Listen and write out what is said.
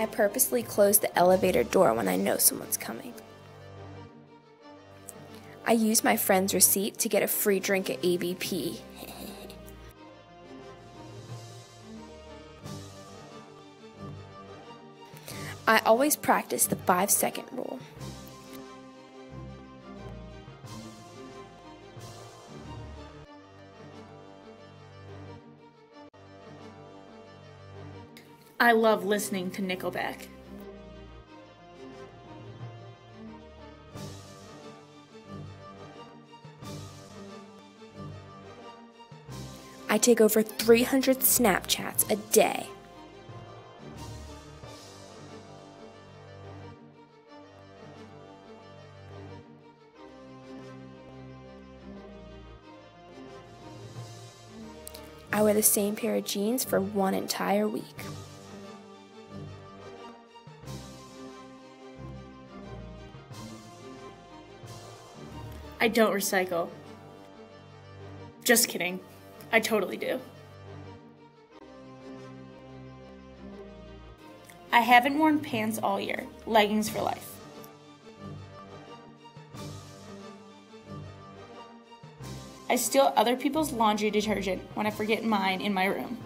I purposely close the elevator door when I know someone's coming. I use my friend's receipt to get a free drink at ABP. I always practice the five second rule. I love listening to Nickelback. I take over 300 Snapchats a day. I wear the same pair of jeans for one entire week. I don't recycle. Just kidding. I totally do. I haven't worn pants all year. Leggings for life. I steal other people's laundry detergent when I forget mine in my room.